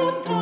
und